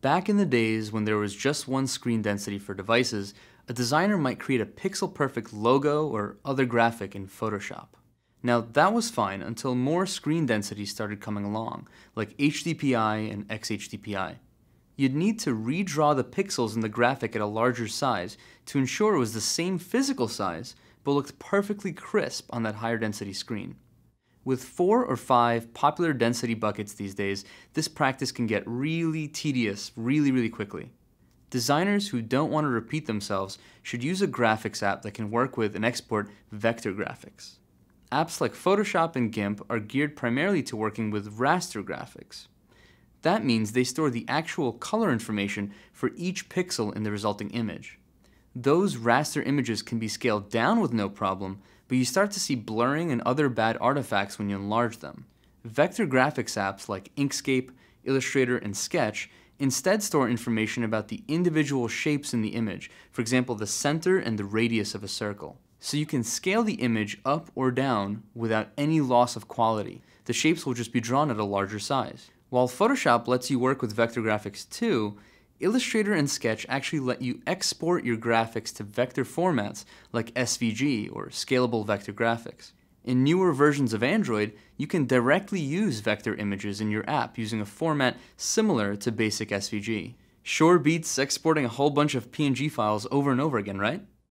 Back in the days when there was just one screen density for devices, a designer might create a pixel perfect logo or other graphic in Photoshop. Now that was fine until more screen densities started coming along, like HDPI and XHDPI. You'd need to redraw the pixels in the graphic at a larger size to ensure it was the same physical size, but looked perfectly crisp on that higher density screen. With four or five popular density buckets these days, this practice can get really tedious really, really quickly. Designers who don't want to repeat themselves should use a graphics app that can work with and export vector graphics. Apps like Photoshop and GIMP are geared primarily to working with raster graphics. That means they store the actual color information for each pixel in the resulting image. Those raster images can be scaled down with no problem, but you start to see blurring and other bad artifacts when you enlarge them. Vector graphics apps like Inkscape, Illustrator, and Sketch instead store information about the individual shapes in the image, for example the center and the radius of a circle. So you can scale the image up or down without any loss of quality. The shapes will just be drawn at a larger size. While Photoshop lets you work with vector graphics too, Illustrator and Sketch actually let you export your graphics to vector formats like SVG or Scalable Vector Graphics. In newer versions of Android, you can directly use vector images in your app using a format similar to basic SVG. Sure beats exporting a whole bunch of PNG files over and over again, right?